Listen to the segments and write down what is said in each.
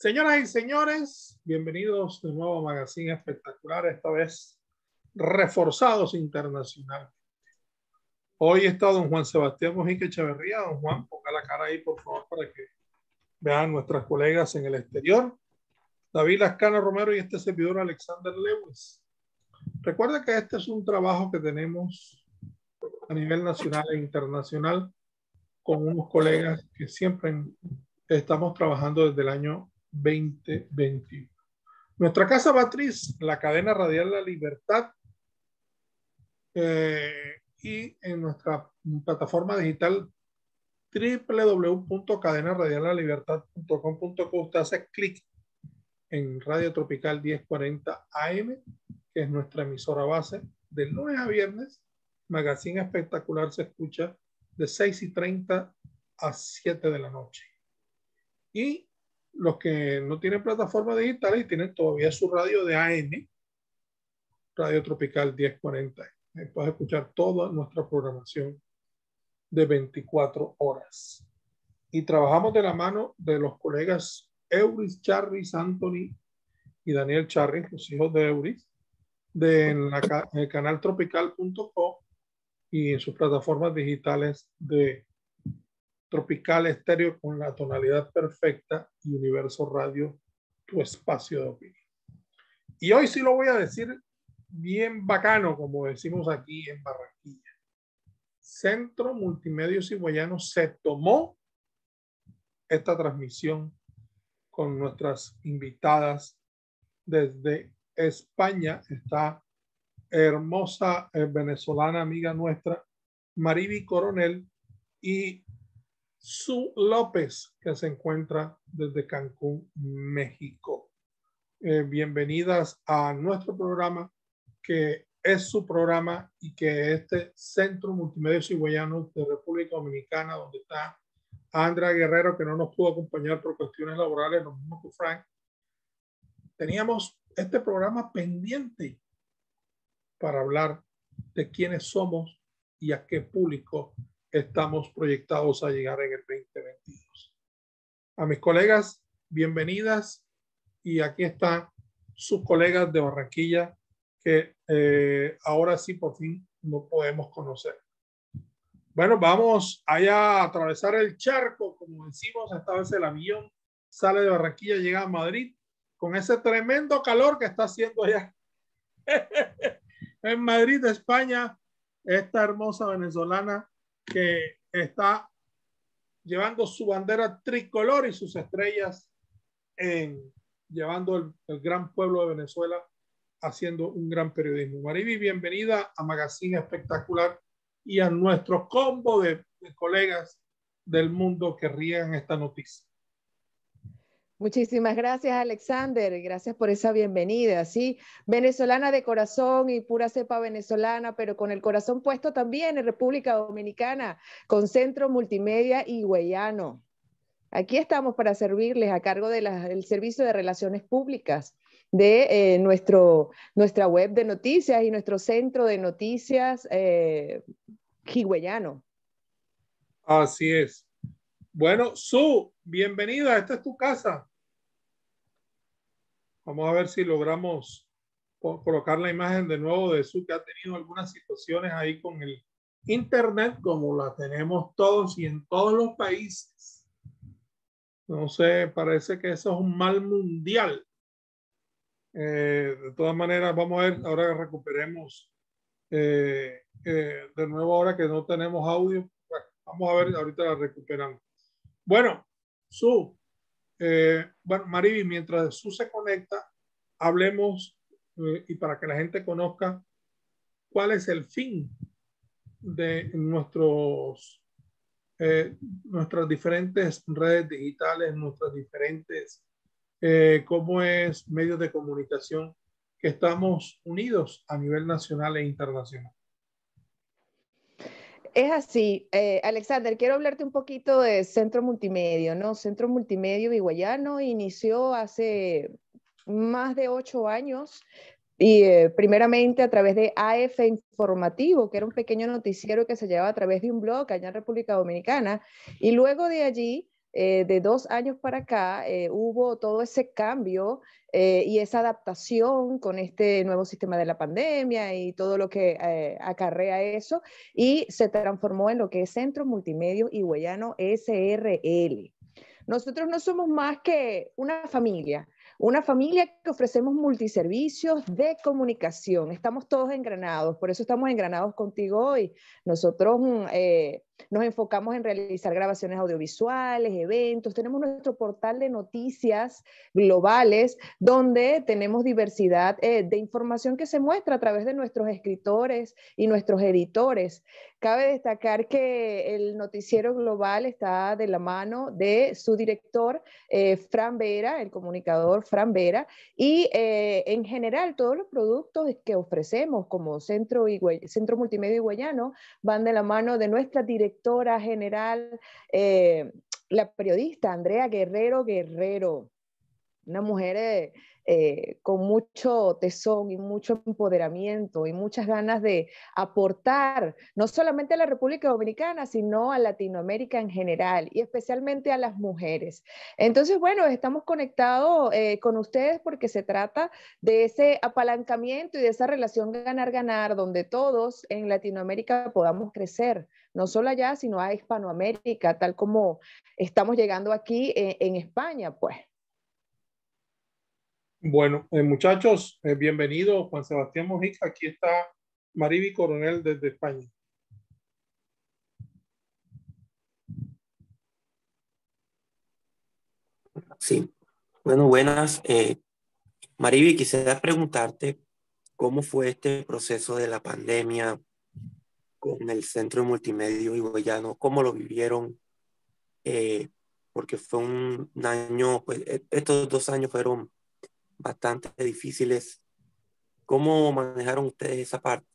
Señoras y señores, bienvenidos de nuevo a Magazine Espectacular, esta vez reforzados internacionalmente. Hoy está don Juan Sebastián Mojica Echeverría. Don Juan, ponga la cara ahí, por favor, para que vean nuestras colegas en el exterior. David Lascana Romero y este servidor Alexander Lewis. Recuerda que este es un trabajo que tenemos a nivel nacional e internacional con unos colegas que siempre estamos trabajando desde el año 2021. Nuestra casa matriz, la cadena radial La Libertad, eh, y en nuestra plataforma digital www.cadenaradialalibertad.com.co usted hace clic en Radio Tropical 1040 AM, que es nuestra emisora base, de lunes a viernes. Magazine Espectacular se escucha de 6 y 30 a 7 de la noche. Y los que no tienen plataforma digital y tienen todavía su radio de AM, Radio Tropical 1040. Puedes escuchar toda nuestra programación de 24 horas. Y trabajamos de la mano de los colegas Euris Charris, Anthony y Daniel Charris, los hijos de Euris, de en, el canal tropical.com y en sus plataformas digitales de Tropical Estéreo con la tonalidad perfecta y Universo Radio, tu espacio de opinión. Y hoy sí lo voy a decir bien bacano, como decimos aquí en Barranquilla. Centro Multimedia Ciguayano se tomó esta transmisión con nuestras invitadas desde España. Está hermosa eh, venezolana amiga nuestra, Mariby Coronel, y Su López, que se encuentra desde Cancún, México. Eh, bienvenidas a nuestro programa, que es su programa y que este Centro Multimedia Ciguayano de República Dominicana, donde está Andrea Guerrero, que no nos pudo acompañar por cuestiones laborales, lo mismo que Frank, teníamos este programa pendiente para hablar de quiénes somos y a qué público estamos proyectados a llegar en el 2022. A mis colegas, bienvenidas y aquí están sus colegas de Barranquilla que eh, ahora sí por fin no podemos conocer. Bueno, vamos allá a atravesar el charco, como decimos, esta vez el avión sale de Barranquilla, llega a Madrid con ese tremendo calor que está haciendo allá en Madrid, España, esta hermosa venezolana que está llevando su bandera tricolor y sus estrellas en llevando el, el gran pueblo de Venezuela haciendo un gran periodismo. Mariby, bienvenida a Magazine Espectacular y a nuestro combo de, de colegas del mundo que riegan esta noticia. Muchísimas gracias, Alexander. Gracias por esa bienvenida. Sí, venezolana de corazón y pura cepa venezolana, pero con el corazón puesto también en República Dominicana, con Centro Multimedia y Guayano. Aquí estamos para servirles a cargo del Servicio de Relaciones Públicas de eh, nuestro, nuestra web de noticias y nuestro centro de noticias eh, Así es. Bueno, Su, bienvenida, esta es tu casa. Vamos a ver si logramos colocar la imagen de nuevo de Su, que ha tenido algunas situaciones ahí con el Internet, como la tenemos todos y en todos los países. No sé, parece que eso es un mal mundial. Eh, de todas maneras, vamos a ver, ahora recuperemos eh, eh, de nuevo, ahora que no tenemos audio, vamos a ver, ahorita la recuperamos. Bueno, Su, bueno, Mariby, mientras Su se conecta, hablemos y para que la gente conozca cuál es el fin de nuestros, nuestras diferentes redes digitales, nuestras diferentes eh, cómo es medios de comunicación que estamos unidos a nivel nacional e internacional. Es así, eh, Alexander, quiero hablarte un poquito de Centro Multimedio, ¿no? Centro Multimedio Viguayano inició hace más de ocho años y eh, primeramente a través de AF Informativo, que era un pequeño noticiero que se llevaba a través de un blog allá en República Dominicana, y luego de allí eh, de dos años para acá eh, hubo todo ese cambio eh, y esa adaptación con este nuevo sistema de la pandemia y todo lo que acarrea eso y se transformó en lo que es Centro Multimedio Higüeyano SRL. Nosotros no somos más que una familia, una familia que ofrecemos multiservicios de comunicación. Estamos todos engranados, por eso estamos engranados contigo hoy. Nosotros mm, nos enfocamos en realizar grabaciones audiovisuales, eventos. Tenemos nuestro portal de noticias globales donde tenemos diversidad eh, de información que se muestra a través de nuestros escritores y nuestros editores. Cabe destacar que el noticiero global está de la mano de su director, eh, Fran Vera, el comunicador Fran Vera, y eh, en general todos los productos que ofrecemos como Centro, Centro Multimedia Higüeyano van de la mano de nuestra directora general, eh, la periodista Andrea Guerrero Guerrero, una mujer eh, con mucho tesón y mucho empoderamiento y muchas ganas de aportar, no solamente a la República Dominicana, sino a Latinoamérica en general y especialmente a las mujeres. Entonces, bueno, estamos conectados eh, con ustedes porque se trata de ese apalancamiento y de esa relación ganar-ganar donde todos en Latinoamérica podamos crecer, no solo allá, sino a Hispanoamérica, tal como estamos llegando aquí eh, en España, pues. Bueno, eh, muchachos, eh, bienvenido Juan Sebastián Mojica. Aquí está Mariby Coronel desde España. Sí, bueno, buenas. Eh, quisiera preguntarte cómo fue este proceso de la pandemia con el Centro Multimedio Higüeyano, cómo lo vivieron, eh, porque fue un año, pues estos dos años fueron bastante difíciles. ¿Cómo manejaron ustedes esa parte?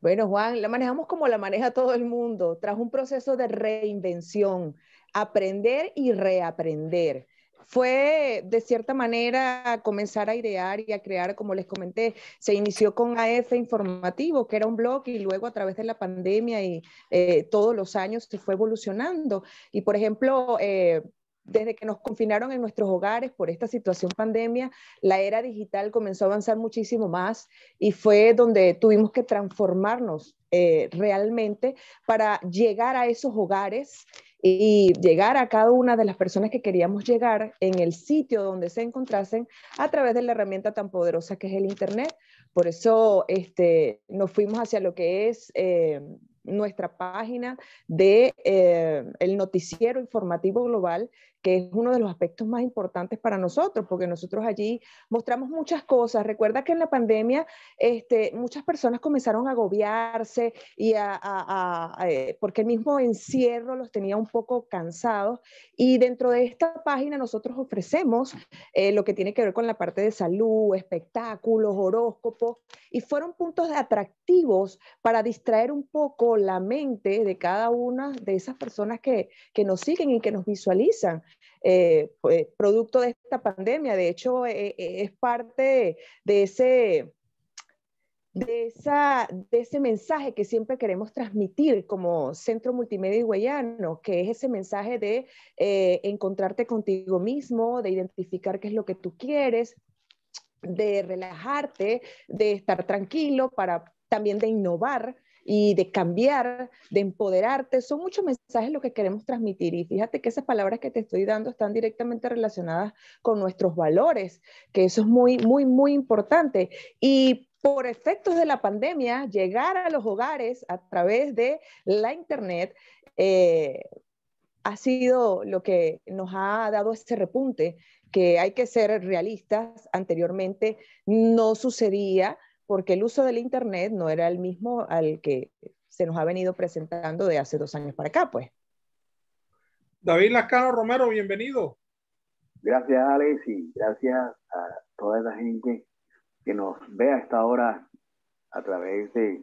Bueno, Juan, la manejamos como la maneja todo el mundo, tras un proceso de reinvención, aprender y reaprender. Fue de cierta manera comenzar a idear y a crear, como les comenté, se inició con AF Informativo, que era un blog y luego a través de la pandemia y eh, todos los años se fue evolucionando. Y por ejemplo, eh, desde que nos confinaron en nuestros hogares por esta situación pandemia, la era digital comenzó a avanzar muchísimo más y fue donde tuvimos que transformarnos eh, realmente para llegar a esos hogares y llegar a cada una de las personas que queríamos llegar en el sitio donde se encontrasen a través de la herramienta tan poderosa que es el Internet. Por eso este, nos fuimos hacia lo que es eh, nuestra página de eh, el noticiero informativo global que es uno de los aspectos más importantes para nosotros, porque nosotros allí mostramos muchas cosas. Recuerda que en la pandemia este, muchas personas comenzaron a agobiarse y a, eh, porque el mismo encierro los tenía un poco cansados. Y dentro de esta página nosotros ofrecemos eh, lo que tiene que ver con la parte de salud, espectáculos, horóscopos, y fueron puntos atractivos para distraer un poco la mente de cada una de esas personas que, que nos siguen y que nos visualizan. Eh, pues, producto de esta pandemia. De hecho, eh, eh, es parte de ese, de, esa, de ese mensaje que siempre queremos transmitir como Centro Multimedia Higüeyano, que es ese mensaje de encontrarte contigo mismo, de identificar qué es lo que tú quieres, de relajarte, de estar tranquilo, para también de innovar y de cambiar, de empoderarte. Son muchos mensajes lo que queremos transmitir y fíjate que esas palabras que te estoy dando están directamente relacionadas con nuestros valores, que eso es muy, muy, muy importante. Y por efectos de la pandemia, llegar a los hogares a través de la Internet eh, ha sido lo que nos ha dado ese repunte, que hay que ser realistas, anteriormente no sucedía porque el uso del Internet no era el mismo al que se nos ha venido presentando de hace dos años para acá, pues. David Lascano Romero, bienvenido. Gracias, Alex, y gracias a toda la gente que nos ve a esta hora a través de,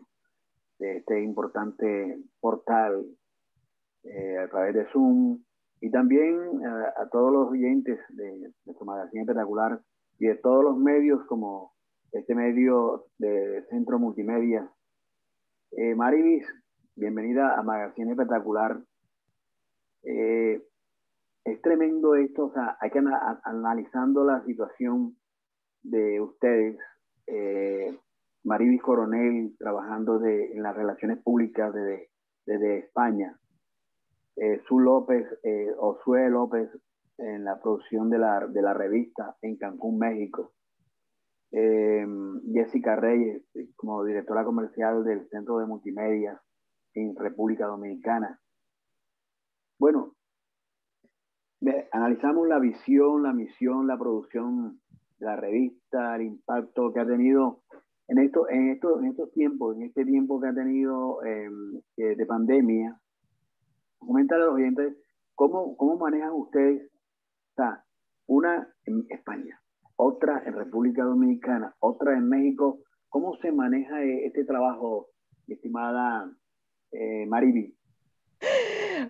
este importante portal, eh, a través de Zoom, y también a, a todos los oyentes de nuestro magazine espectacular y de todos los medios como este medio de Centro Multimedia. Eh, Maribis, bienvenida a Magazine Espectacular. Eh, es tremendo esto, o sea, hay que analizando la situación de ustedes, eh, Maribis Coronel trabajando de, en las relaciones públicas desde, desde España, eh, Su López, eh, Osue López en la producción de la, de la revista en Cancún, México, eh, Jessica Reyes como directora comercial del Centro de Multimedia en República Dominicana. Bueno, analizamos la visión, la misión, la producción la revista, el impacto que ha tenido en, esto, en, esto, en estos tiempos, en este tiempo que ha tenido em, de pandemia. Comentar a los oyentes cómo, cómo manejan ustedes, o una en España, otra en República Dominicana, otra en México. ¿Cómo se maneja eh, este trabajo, estimada eh, Mariby?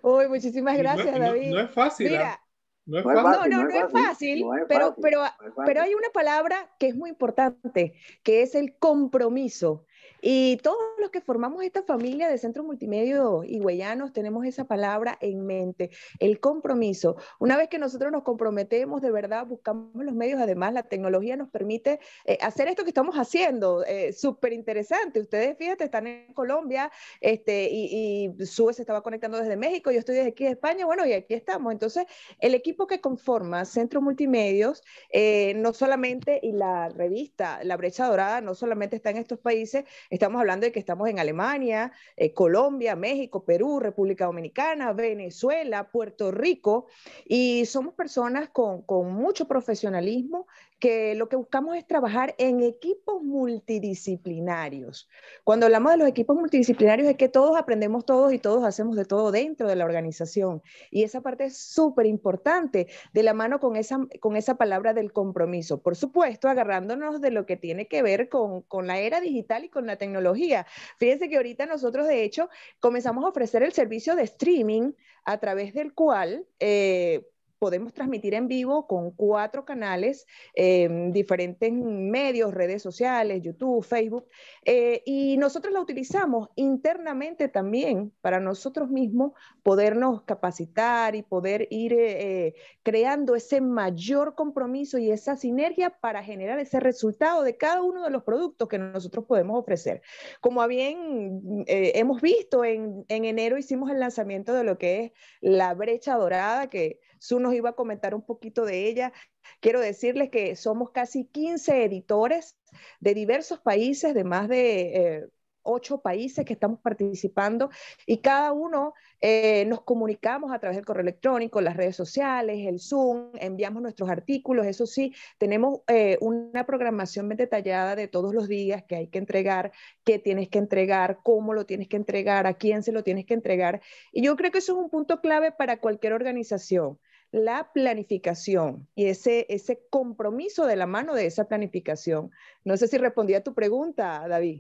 Uy, muchísimas gracias, David. No, es fácil. Mira, no, es fácil, no, no, es fácil, pero, pero, pero hay una palabra que es muy importante, que es el compromiso. Y todos los que formamos esta familia de Centro Multimedia Higüeyanos tenemos esa palabra en mente, el compromiso. Una vez que nosotros nos comprometemos, de verdad, buscamos los medios, además la tecnología nos permite eh, hacer esto que estamos haciendo, eh, súper interesante. Ustedes, fíjate, están en Colombia este, y, y Sube se estaba conectando desde México, yo estoy desde aquí de España, bueno, y aquí estamos. Entonces, el equipo que conforma Centro Multimedios, eh, no solamente, y la revista La Brecha Dorada, no solamente está en estos países, Estamos hablando de que estamos en Alemania, eh, Colombia, México, Perú, República Dominicana, Venezuela, Puerto Rico, y somos personas con, con mucho profesionalismo que lo que buscamos es trabajar en equipos multidisciplinarios. Cuando hablamos de los equipos multidisciplinarios es que todos aprendemos todos y todos hacemos de todo dentro de la organización. Y esa parte es súper importante, de la mano con esa, con esa palabra del compromiso. Por supuesto, agarrándonos de lo que tiene que ver con, con la era digital y con la tecnología. Fíjense que ahorita nosotros, de hecho, comenzamos a ofrecer el servicio de streaming a través del cual... Eh, podemos transmitir en vivo con cuatro canales, eh, diferentes medios, redes sociales, YouTube, Facebook, eh, y nosotros la utilizamos internamente también para nosotros mismos podernos capacitar y poder ir eh, creando ese mayor compromiso y esa sinergia para generar ese resultado de cada uno de los productos que nosotros podemos ofrecer. Como bien hemos visto, en, en enero hicimos el lanzamiento de lo que es la brecha dorada, que Su nos iba a comentar un poquito de ella. Quiero decirles que somos casi 15 editores de diversos países, de más de eh, ocho países que estamos participando y cada uno eh, nos comunicamos a través del correo electrónico, las redes sociales, el Zoom, enviamos nuestros artículos, eso sí, tenemos eh, una programación bien detallada de todos los días que hay que entregar, qué tienes que entregar, cómo lo tienes que entregar, a quién se lo tienes que entregar. Y yo creo que eso es un punto clave para cualquier organización la planificación y ese, ese compromiso de la mano de esa planificación. No sé si respondí a tu pregunta, David.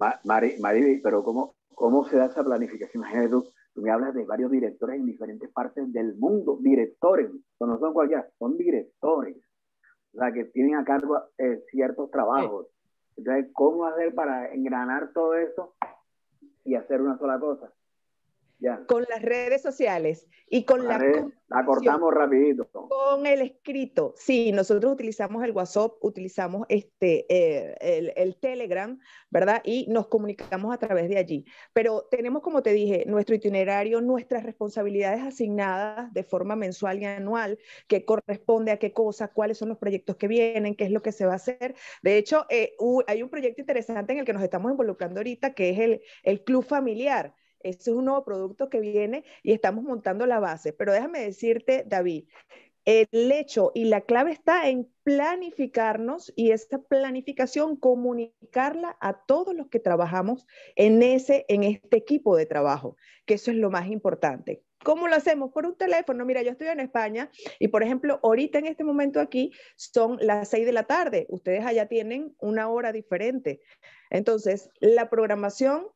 Mari, pero ¿cómo, ¿cómo se da esa planificación? Tú, tú me hablas de varios directores en diferentes partes del mundo, directores, no son cualquiera, son directores, o sea, que tienen a cargo eh, ciertos trabajos. Entonces, ¿cómo hacer para engranar todo eso y hacer una sola cosa? Con las redes sociales y con la... la, cortamos rapidito. Con el escrito. Sí, nosotros utilizamos el WhatsApp, utilizamos este, eh, el, el, Telegram, ¿verdad? Y nos comunicamos a través de allí. Pero tenemos, como te dije, nuestro itinerario, nuestras responsabilidades asignadas de forma mensual y anual, que corresponde a qué cosa, cuáles son los proyectos que vienen, qué es lo que se va a hacer. De hecho, eh, hay un proyecto interesante en el que nos estamos involucrando ahorita, que es el, el Club Familiar este es un nuevo producto que viene y estamos montando la base. Pero déjame decirte, David, el hecho y la clave está en planificarnos y esa planificación comunicarla a todos los que trabajamos en ese en este equipo de trabajo, que eso es lo más importante. ¿Cómo lo hacemos? Por un teléfono. Mira, yo estoy en España y, por ejemplo, ahorita en este momento aquí son las seis de la tarde. Ustedes allá tienen una hora diferente. Entonces, la programación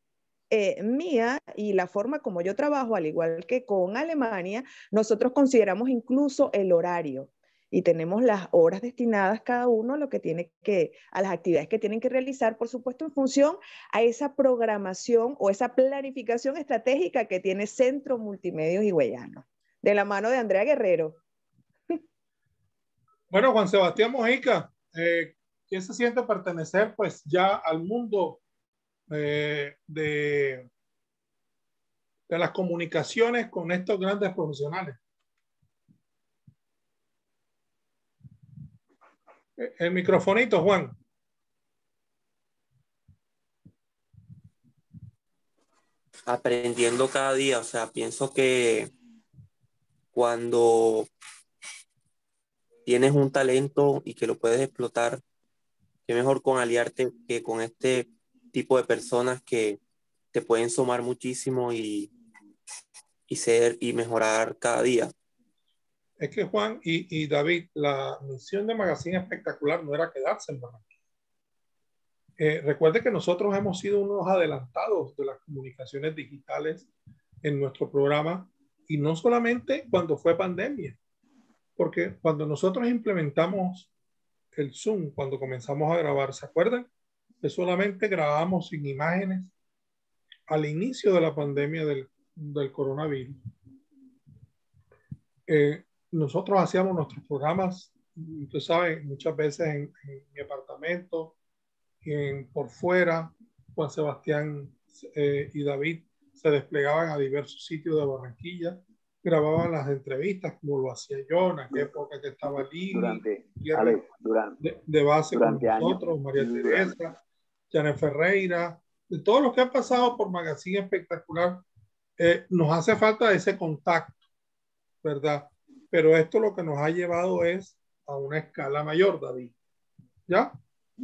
eh, mía y la forma como yo trabajo, al igual que con Alemania, nosotros consideramos incluso el horario y tenemos las horas destinadas cada uno a lo que tiene que, a las actividades que tienen que realizar, por supuesto, en función a esa programación o esa planificación estratégica que tiene Centro Multimedios Higüeyano, de la mano de Andrea Guerrero. Bueno, Juan Sebastián Mojica, eh, ¿qué se siente pertenecer pues ya al mundo eh, de, de las comunicaciones con estos grandes profesionales? Eh, el microfonito, Juan. Aprendiendo cada día, o sea, pienso que cuando tienes un talento y que lo puedes explotar, qué mejor con aliarte que con este tipo de personas que te pueden sumar muchísimo y, y ser y mejorar cada día. Es que Juan y, y David, la misión de Magazine Espectacular no era quedarse en Barranquilla. Eh, recuerde que nosotros hemos sido unos adelantados de las comunicaciones digitales en nuestro programa y no solamente cuando fue pandemia, porque cuando nosotros implementamos el Zoom, cuando comenzamos a grabar, ¿se acuerdan? Que solamente grabamos sin imágenes al inicio de la pandemia del, del coronavirus. Eh, nosotros hacíamos nuestros programas, usted sabe, muchas veces en, mi apartamento, en, por fuera, Juan Sebastián eh, y David se desplegaban a diversos sitios de Barranquilla grababan las entrevistas como lo hacía yo en aquella época que estaba Lili, durante, durante, de, base con nosotros, María Teresa, Janet Ferreira, de todos los que han pasado por Magazine Espectacular, eh, nos hace falta ese contacto, ¿verdad? Pero esto lo que nos ha llevado es a una escala mayor, David. ¿Ya?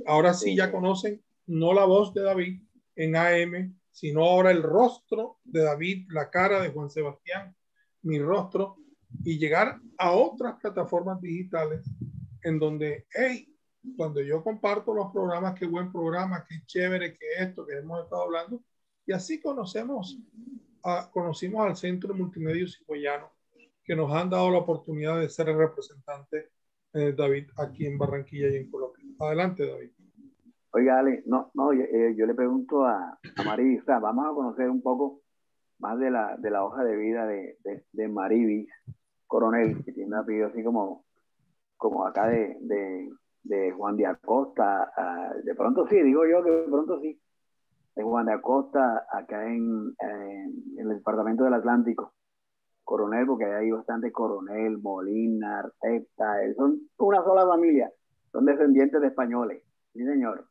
Ahora sí ya conocen no la voz de David en AM, sino ahora el rostro de David, la cara de Juan Sebastián mi rostro y llegar a otras plataformas digitales en donde, hey, cuando yo comparto los programas, qué buen programa, qué chévere, que esto que hemos estado hablando, y así conocemos, a, conocimos al Centro Multimedia Cigüeyano, que nos han dado la oportunidad de ser el representante eh, David aquí en Barranquilla y en Colombia. Adelante, David. Oiga, Ale, no, no, yo, eh, le pregunto a, a o sea, vamos a conocer un poco más de la, de la hoja de vida de, de, de Coronel, que tiene un apellido así como, como acá de, de, de Juan de Acosta. Uh, de pronto sí, digo yo que de pronto sí. De Juan de Acosta, acá en, en, el departamento del Atlántico. Coronel, porque hay bastante coronel, Molina, Arteta, son una sola familia, son descendientes de españoles, sí señor.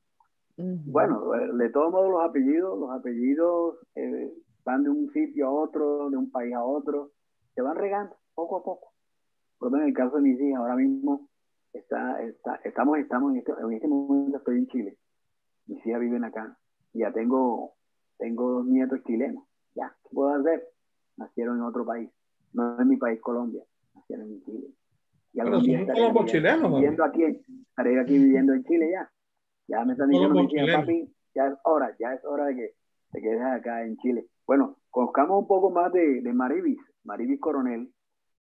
Bueno, de todos modos los apellidos, los apellidos eh, van de un sitio a otro, de un país a otro, se van regando poco a poco. Por en el caso de mis hijas, ahora mismo está, está, estamos, estamos en, este, en este momento estoy en Chile. Mis hijas viven acá. Ya tengo, tengo dos nietos chilenos. Ya, ¿qué puedo hacer? Nacieron en otro país. No en mi país, Colombia. Nacieron en Chile. Y Pero son como chilenos, viviendo aquí, estaré aquí viviendo en Chile ya. Ya me están diciendo, papi, ya es hora, ya es hora de que te quedes acá en Chile. Bueno, conozcamos un poco más de, de Marivis, Marivis Coronel.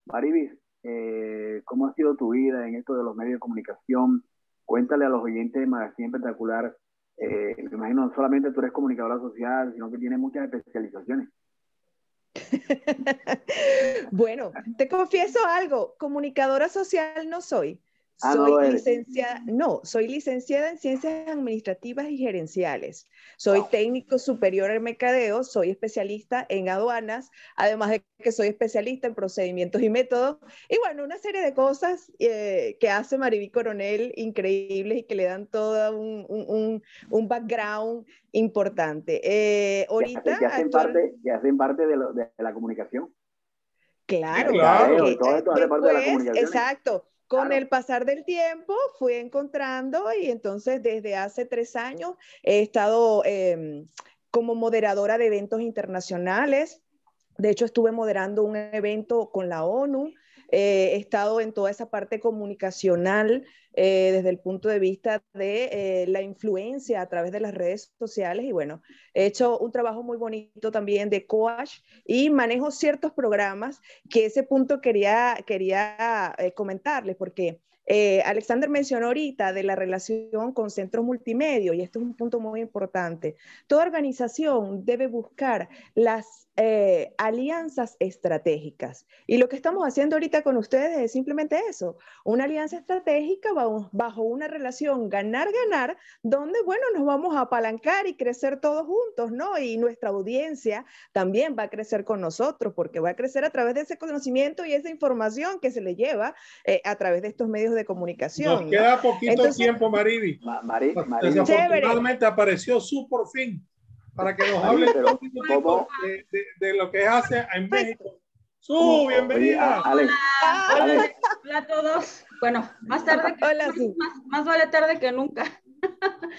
Marivis, eh, ¿cómo ha sido tu vida en esto de los medios de comunicación? Cuéntale a los oyentes de Magazine Espectacular. Eh, me imagino no solamente tú eres comunicadora social, sino que tienes muchas especializaciones. bueno, te confieso algo, comunicadora social no soy. Ah, soy licenciada, no, soy licenciada en ciencias administrativas y gerenciales. Soy técnico superior en mercadeo, soy especialista en aduanas, además de que soy especialista en procedimientos y métodos. Y bueno, una serie de cosas eh, que hace Mariví Coronel increíbles y que le dan todo un, un, un background importante. Eh, ahorita. Que hacen, parte, que hacen parte de, lo, de, la comunicación. Claro, claro. todo esto hace parte de la comunicación. Exacto con el pasar del tiempo fui encontrando y entonces desde hace tres años he estado em, como moderadora de eventos internacionales. De hecho, estuve moderando un evento con la ONU. Eh, he estado en toda esa parte comunicacional eh, desde el punto de vista de eh, la influencia a través de las redes sociales y bueno, he hecho un trabajo muy bonito también de coach y manejo ciertos programas que ese punto quería, quería comentarles porque Eh, Alexander mencionó ahorita de la relación con centros multimedia y esto es un punto muy importante. Toda organización debe buscar las eh, alianzas estratégicas. Y lo que estamos haciendo ahorita con ustedes es simplemente eso, una alianza estratégica bajo, una relación ganar-ganar, donde, bueno, nos vamos a apalancar y crecer todos juntos, ¿no? Y nuestra audiencia también va a crecer con nosotros, porque va a crecer a través de ese conocimiento y esa información que se le lleva eh, a través de estos medios de comunicación. Nos queda poquito tiempo, Mariby. Desafortunadamente apareció su por fin para que nos hable de, lo que hace en México. Su, bienvenida. Hola, a todos. Bueno, más tarde que, más, vale tarde que nunca.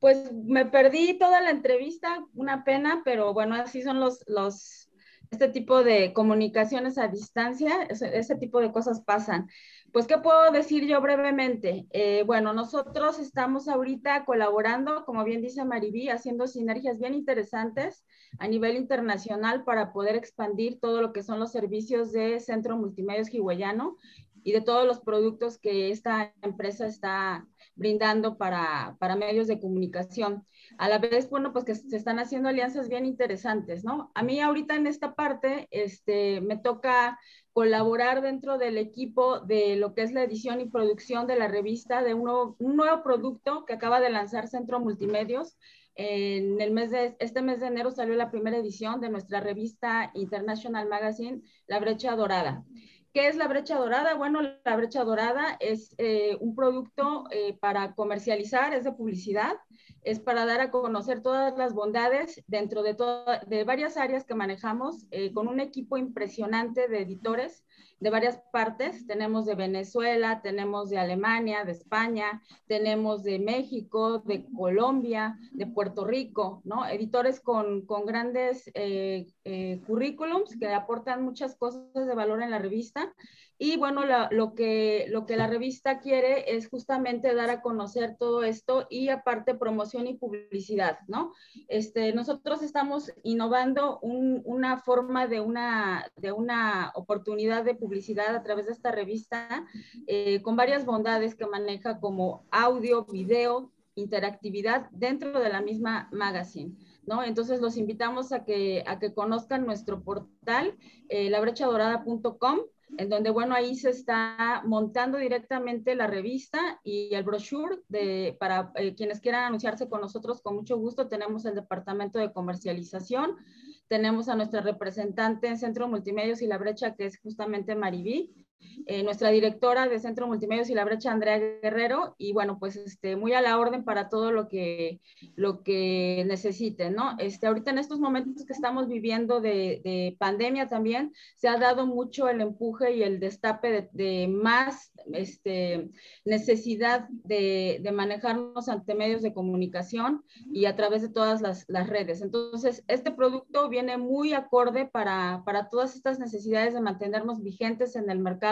pues me perdí toda la entrevista, una pena, pero bueno, así son los, los, este tipo de comunicaciones a distancia, ese tipo de cosas pasan. Pues, ¿qué puedo decir yo brevemente? Eh, bueno, nosotros estamos ahorita colaborando, como bien dice Maribí, haciendo sinergias bien interesantes a nivel internacional para poder expandir todo lo que son los servicios de Centro Multimedios Higüeyano y de todos los productos que esta empresa está brindando para, para medios de comunicación. A la vez, bueno, pues que se están haciendo alianzas bien interesantes, ¿no? A mí ahorita en esta parte, este, me toca colaborar dentro del equipo de lo que es la edición y producción de la revista de un nuevo, producto que acaba de lanzar Centro Multimedios. En el mes de, este mes de enero salió la primera edición de nuestra revista International Magazine, La Brecha Dorada. ¿Qué es la brecha dorada? Bueno, la brecha dorada es eh, un producto eh, para comercializar, es de publicidad, es para dar a conocer todas las bondades dentro de, de varias áreas que manejamos eh, con un equipo impresionante de editores de varias partes. Tenemos de Venezuela, tenemos de Alemania, de España, tenemos de México, de Colombia, de Puerto Rico, ¿no? Editores con, con grandes eh, eh, currículums que aportan muchas cosas de valor en la revista y bueno, lo, que, lo que la revista quiere es justamente dar a conocer todo esto y aparte promoción y publicidad, ¿no? Este, nosotros estamos innovando una forma de una, de una oportunidad de publicidad a través de esta revista eh, con varias bondades que maneja como audio, video, interactividad dentro de la misma magazine. ¿No? Entonces los invitamos a que, a que conozcan nuestro portal, eh, labrechadorada.com, en donde, bueno, ahí se está montando directamente la revista y el brochure de, para eh, quienes quieran anunciarse con nosotros, con mucho gusto, tenemos el departamento de comercialización, tenemos a nuestra representante en Centro Multimedios y La Brecha, que es justamente Maribí, eh, nuestra directora de Centro Multimedios y la Brecha, Andrea Guerrero, y bueno, pues este, muy a la orden para todo lo que, lo que necesiten, ¿no? Este, ahorita en estos momentos que estamos viviendo de, de pandemia también, se ha dado mucho el empuje y el destape de, más este, necesidad de, de, manejarnos ante medios de comunicación y a través de todas las, las redes. Entonces, este producto viene muy acorde para, para todas estas necesidades de mantenernos vigentes en el mercado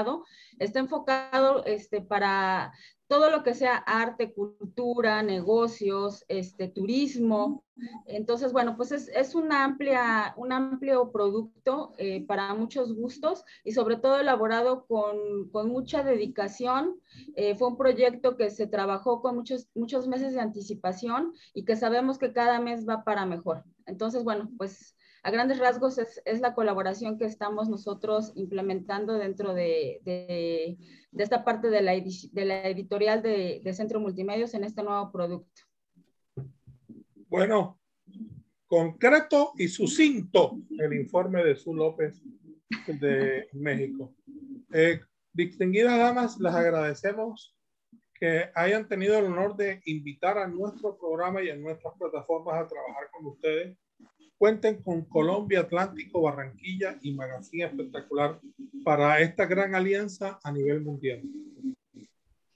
está enfocado este, para todo lo que sea arte, cultura, negocios, este, turismo. Entonces, bueno, pues es, una amplia, un amplio producto eh, para muchos gustos y sobre todo elaborado con, mucha dedicación. Eh, fue un proyecto que se trabajó con muchos, muchos meses de anticipación y que sabemos que cada mes va para mejor. Entonces, bueno, pues a grandes rasgos es, la colaboración que estamos nosotros implementando dentro de, esta parte de la, editorial de, Centro Multimedios en este nuevo producto. Bueno, concreto y sucinto el informe de Su López de México. Eh, distinguidas damas, les agradecemos que hayan tenido el honor de invitar a nuestro programa y a nuestras plataformas a trabajar con ustedes cuenten con Colombia, Atlántico, Barranquilla y Magazine Espectacular para esta gran alianza a nivel mundial.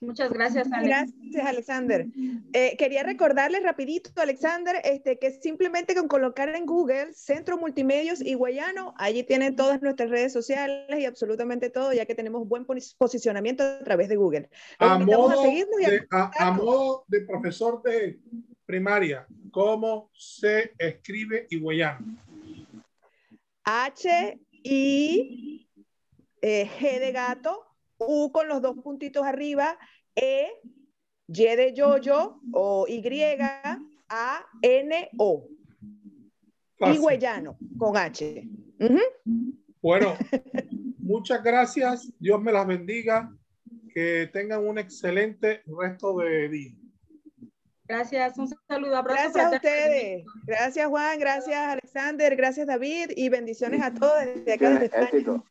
Muchas gracias, Gracias, Alexander. Eh, quería recordarles rapidito, Alexander, este, que simplemente con colocar en Google Centro Multimedios y Guayano, allí tienen todas nuestras redes sociales y absolutamente todo, ya que tenemos buen posicionamiento a través de Google. a modo, de, a modo de profesor de primaria, ¿cómo se escribe higüeyano? H, I, eh, G de gato, U con los dos puntitos arriba, E, Y de yoyo o Y, A, N, O. Huellano con H. Bueno, muchas gracias. Dios me las bendiga. Que tengan un excelente resto de día. Gracias, un saludo, abrazo. Gracias a ustedes. Gracias Juan, gracias Alexander, gracias David y bendiciones a todos desde acá desde España.